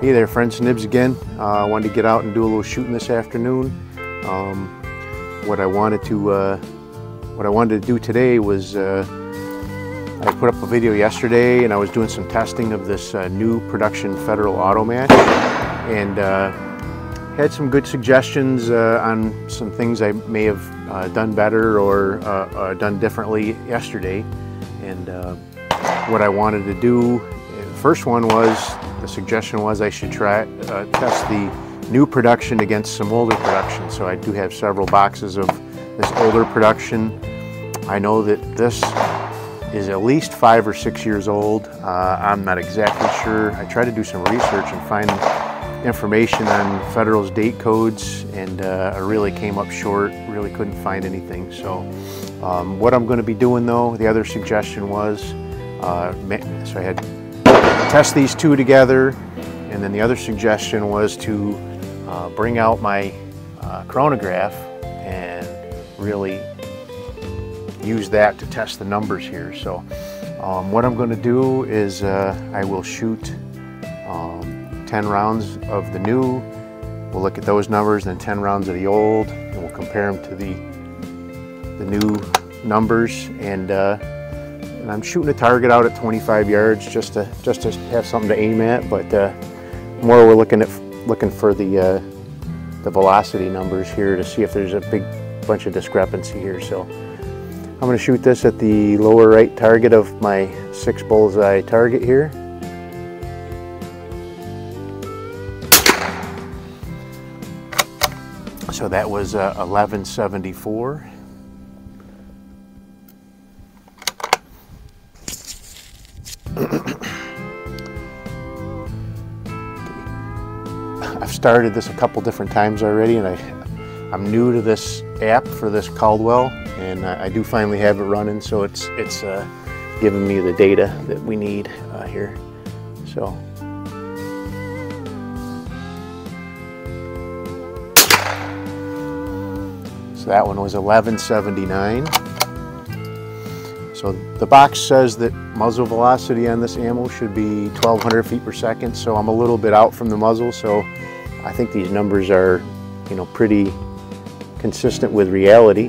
Hey there friends, Nibs again. Uh, I wanted to get out and do a little shooting this afternoon. Um, what I wanted to uh, what I wanted to do today was uh, I put up a video yesterday and I was doing some testing of this uh, new production Federal Auto Match and uh, had some good suggestions on some things I may have done better or done differently yesterday and what I wanted to do first one was the suggestion was I should try uh, test the new production against some older production. So I do have several boxes of this older production. I know that this is at least five or six years old. Uh, I'm not exactly sure. I tried to do some research and find information on Federal's date codes and uh, I really came up short, really couldn't find anything. So um, what I'm going to be doing though, the other suggestion was, uh, so I had test these two together. And then the other suggestion was to uh, bring out my uh, chronograph and really use that to test the numbers here. So um, what I'm going to do is uh, I will shoot um, 10 rounds of the new. We'll look at those numbers, then 10 rounds of the old, and we'll compare them to the, the new numbers. And uh, and I'm shooting a target out at 25 yards just to just to have something to aim at. But uh, more we're looking at looking for the uh, the velocity numbers here to see if there's a big bunch of discrepancy here. So I'm going to shoot this at the lower right target of my six bullseye target here. So that was uh, 1174. Started this a couple different times already and I, I'm new to this app for this Caldwell and I, I do finally have it running so it's, it's uh, giving me the data that we need uh, here. So. So that one was 1179. So the box says that muzzle velocity on this ammo should be 1200 feet per second. So I'm a little bit out from the muzzle. So I think these numbers are, you know, pretty consistent with reality.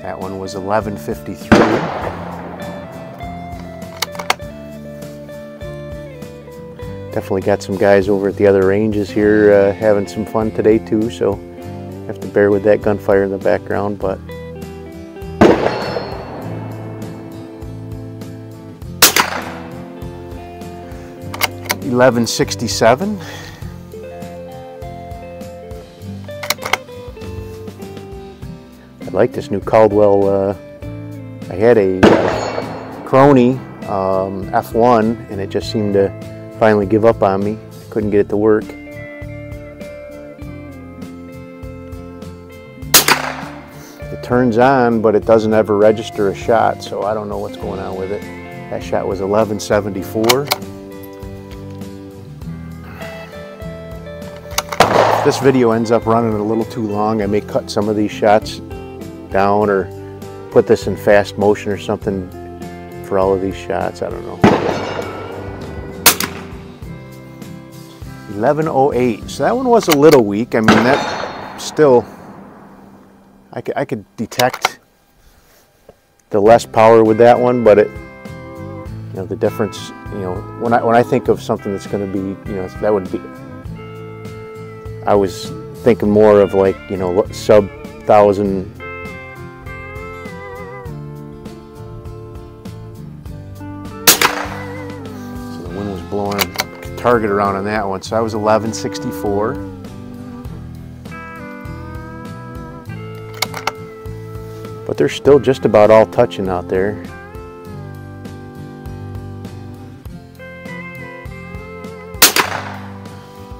That one was 1153. Definitely got some guys over at the other ranges here uh, having some fun today too, so have to bear with that gunfire in the background, but 1167. I like this new Caldwell. Uh, I had a uh, Chrony um, F1 and it just seemed to finally give up on me. Couldn't get it to work. It turns on, but it doesn't ever register a shot, so I don't know what's going on with it. That shot was 1174. This video ends up running a little too long, I may cut some of these shots down or put this in fast motion or something for all of these shots. I don't know. 1108. So that one was a little weak. I mean, that still, I could, I could detect the less power with that one, but it, you know, the difference, you know, when I, when I think of something that's going to be, you know, that would be, I was thinking more of like, you know, sub thousand So the wind was blowing target around on that one. So I was 1164. But they're still just about all touching out there.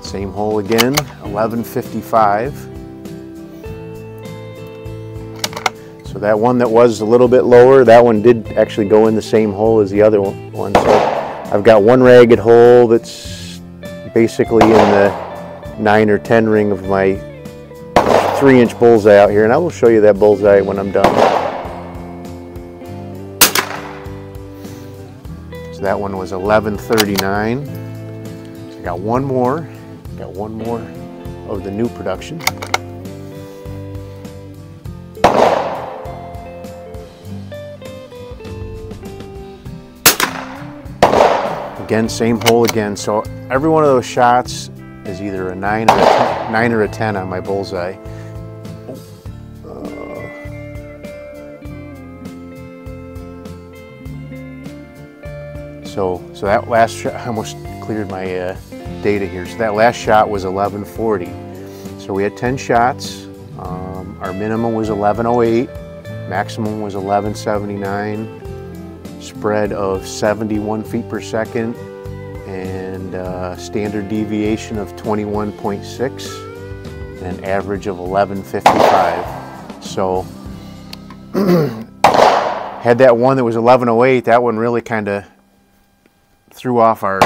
Same hole again, 1155. So that one that was a little bit lower, that one did actually go in the same hole as the other one. So I've got one ragged hole that's basically in the nine or 10 ring of my three inch bullseye out here. And I will show you that bullseye when I'm done. So that one was 1139. So I got one more got one more of the new production. Again, same hole again. So every one of those shots is either a nine or a 10, nine or a 10 on my bullseye. So, so that last shot, almost cleared my uh, data here. So that last shot was 1140. So we had 10 shots. Um, our minimum was 1108. Maximum was 1179. Spread of 71 feet per second and uh, standard deviation of 21.6 and an average of 1155. So had that one that was 1108, that one really kind of threw off our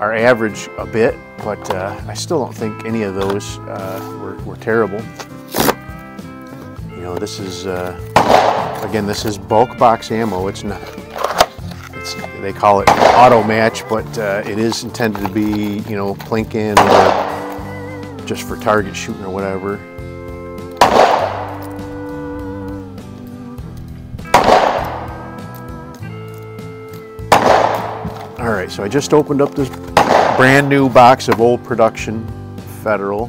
our average a bit, but uh, I still don't think any of those uh, were, were, terrible. You know, this is uh, again, this is bulk box ammo. It's not. It's, they call it auto match, but uh, it is intended to be, you know, plinking or just for target shooting or whatever. Right, so I just opened up this brand new box of old production Federal.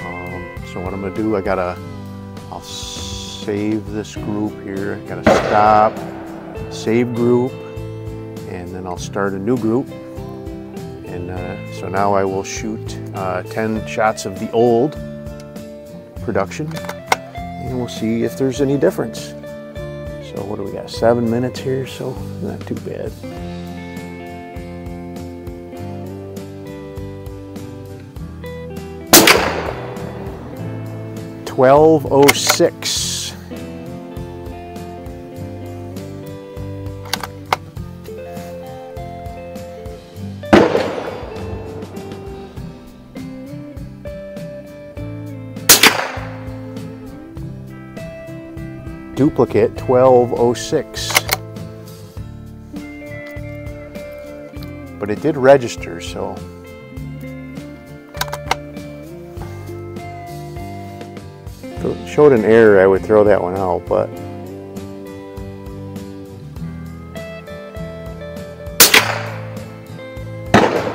Um, so what I'm gonna do, I gotta, I'll save this group here. I gotta stop, save group, and then I'll start a new group. And uh, so now I will shoot uh, 10 shots of the old production, and we'll see if there's any difference. So what do we got, seven minutes here, so not too bad. 1206. Duplicate 1206. But it did register, so showed an error, I would throw that one out, but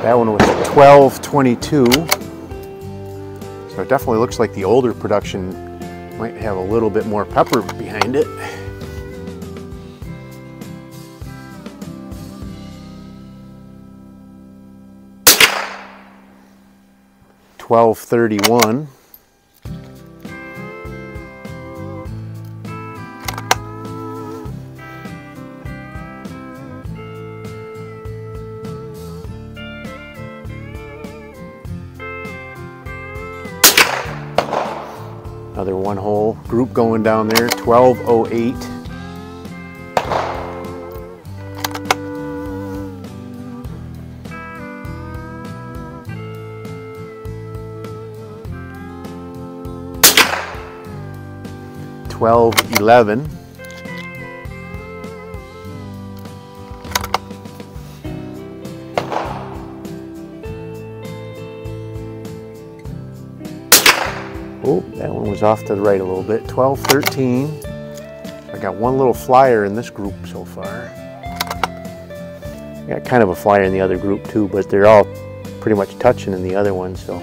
that one was 1222. So it definitely looks like the older production might have a little bit more pepper behind it. Twelve thirty Another one hole group going down there, 1208. Twelve eleven. Oh, that one was off to the right a little bit. 12, 13. I got one little flyer in this group so far. I got kind of a flyer in the other group too, but they're all pretty much touching in the other one, so.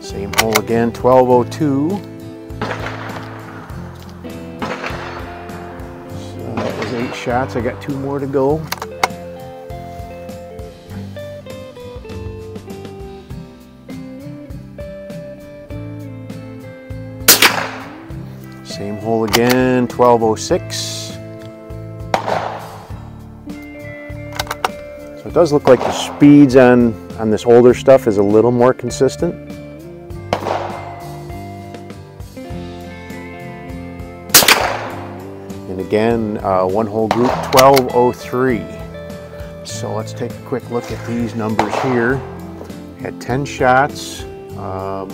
Same hole again, 1202. So that was eight shots. I got two more to go. Again, 1206. So it does look like the speeds on, on this older stuff is a little more consistent. And again, uh, one hole group, 1203. So let's take a quick look at these numbers here. Had 10 shots. Um,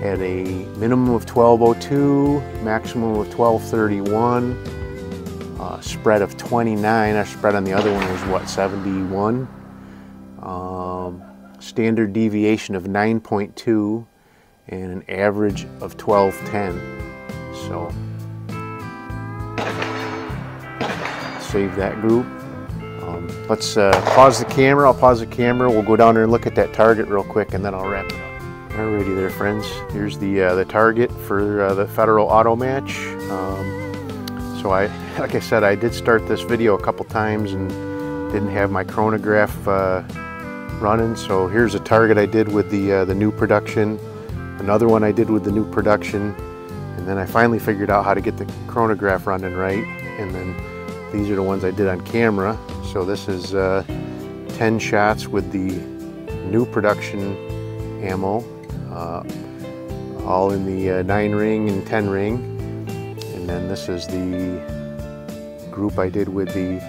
Had a minimum of 1202, maximum of 1231, uh, spread of 29. Our spread on the other one was what, 71? Um, standard deviation of 9.2 and an average of 1210. So save that group. Um, let's uh, pause the camera. I'll pause the camera. We'll go down there and look at that target real quick and then I'll wrap it up. Alrighty there friends. Here's the uh, the target for uh, the Federal Auto Match. Um, so I, like I said, I did start this video a couple times and didn't have my chronograph uh, running. So here's a target I did with the, uh, the new production. Another one I did with the new production. And then I finally figured out how to get the chronograph running right. And then these are the ones I did on camera. So this is uh, 10 shots with the new production ammo, all in the uh, 9 ring and 10 ring. And then this is the group I did with the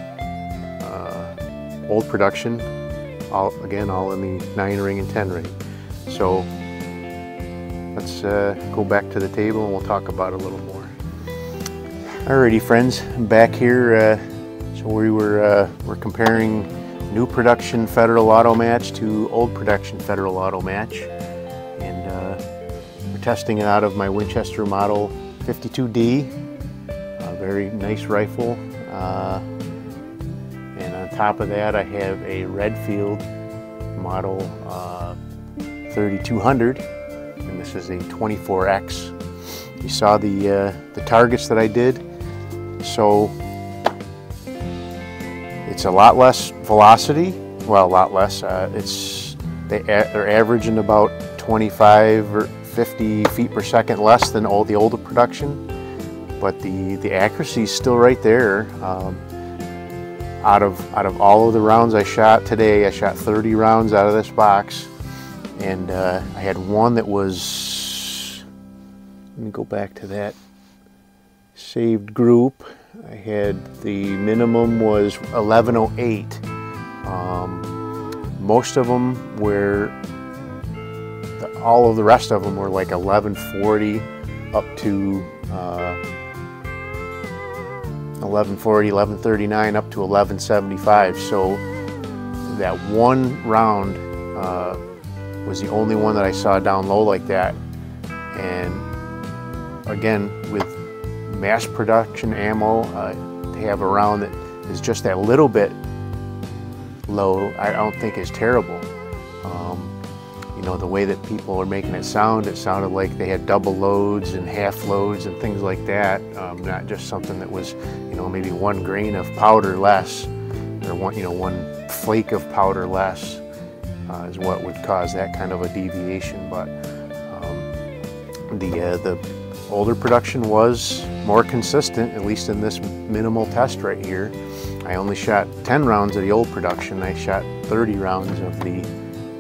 uh, old production, all again all in the 9 ring and 10 ring. So let's uh, go back to the table and we'll talk about it a little more. Alrighty friends, back here uh, so we were uh, we're comparing new production Federal Auto Match to old production Federal Auto Match, uh, testing it out of my Winchester Model 52D. A very nice rifle, uh, and on top of that I have a Redfield Model uh, 3200, and this is a 24X. You saw the uh, the targets that I did, so it's a lot less velocity. Well, a lot less. Uh, it's they they're averaging about 25 or 50 feet per second less than all the older production, but the the accuracy is still right there. Um, out of out of all of the rounds I shot today, I shot 30 rounds out of this box, and uh, I had one that was. Let me go back to that saved group. I had the minimum was 1108. Um, most of them were, all of the rest of them were like 1140 up to uh, 1140, 1139 up to 1175. So that one round uh, was the only one that I saw down low like that. And again, with mass production ammo uh, to have a round that is just that little bit low, I don't think is terrible. You know, the way that people are making it sound, it sounded like they had double loads and half loads and things like that, um, not just something that was, you know, maybe one grain of powder less or one, you know, one flake of powder less uh, is what would cause that kind of a deviation. But um, the, uh, the older production was more consistent, at least in this minimal test right here. I only shot 10 rounds of the old production. I shot 30 rounds of the,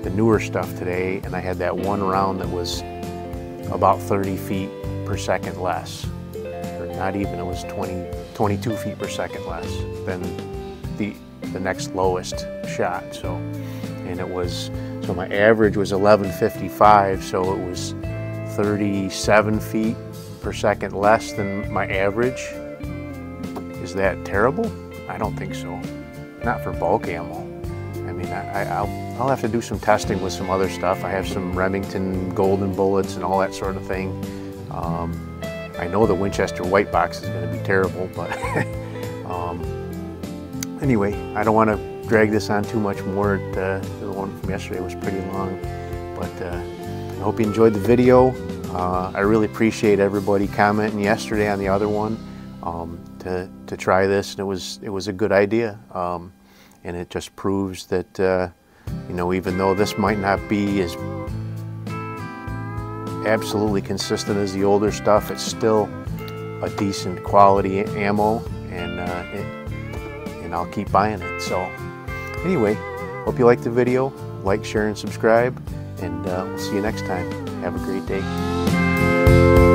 the newer stuff today, and I had that one round that was about 30 feet per second less. Or not even, it was 20, 22 feet per second less than the, the next lowest shot. So, and it was, so my average was 1155, so it was 37 feet per second less than my average. Is that terrible? I don't think so. Not for bulk ammo. I mean, I, will I'll have to do some testing with some other stuff. I have some Remington golden bullets and all that sort of thing. Um, I know the Winchester white box is going to be terrible, but um, anyway, I don't want to drag this on too much more. The, the one from yesterday was pretty long, but uh, I hope you enjoyed the video. Uh, I really appreciate everybody commenting yesterday on the other one um, to, to try this, and it was it was a good idea, um, and it just proves that uh, you know even though this might not be as absolutely consistent as the older stuff, it's still a decent quality ammo, and uh, it, and I'll keep buying it. So anyway, hope you liked the video. Like, share, and subscribe, and uh, we'll see you next time. Have a great day.